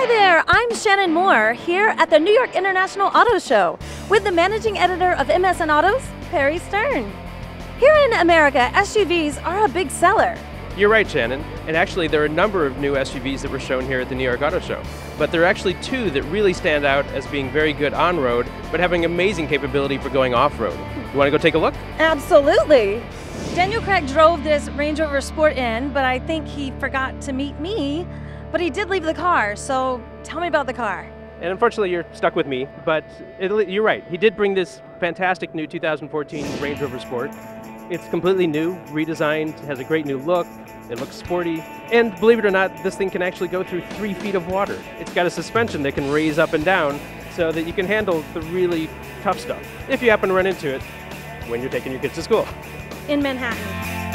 Hi there, I'm Shannon Moore here at the New York International Auto Show with the managing editor of MSN Autos, Perry Stern. Here in America, SUVs are a big seller. You're right, Shannon. And actually, there are a number of new SUVs that were shown here at the New York Auto Show. But there are actually two that really stand out as being very good on road, but having amazing capability for going off road. You want to go take a look? Absolutely. Daniel Craig drove this Range Rover Sport in, but I think he forgot to meet me. But he did leave the car, so tell me about the car. And unfortunately, you're stuck with me, but it, you're right. He did bring this fantastic new 2014 Range Rover Sport. It's completely new, redesigned, has a great new look, it looks sporty, and believe it or not, this thing can actually go through three feet of water. It's got a suspension that can raise up and down so that you can handle the really tough stuff if you happen to run into it when you're taking your kids to school. In Manhattan.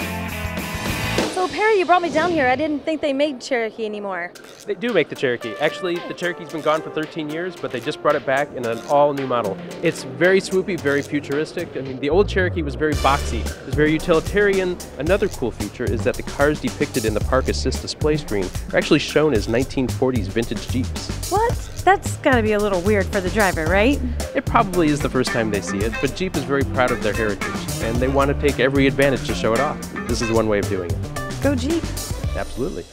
So Perry, you brought me down here. I didn't think they made Cherokee anymore. They do make the Cherokee. Actually, the Cherokee's been gone for 13 years, but they just brought it back in an all-new model. It's very swoopy, very futuristic. I mean, the old Cherokee was very boxy. It was very utilitarian. Another cool feature is that the cars depicted in the Park Assist display screen are actually shown as 1940s vintage Jeeps. What? That's gotta be a little weird for the driver, right? It probably is the first time they see it, but Jeep is very proud of their heritage, and they want to take every advantage to show it off. This is one way of doing it. Go Jeep. Absolutely.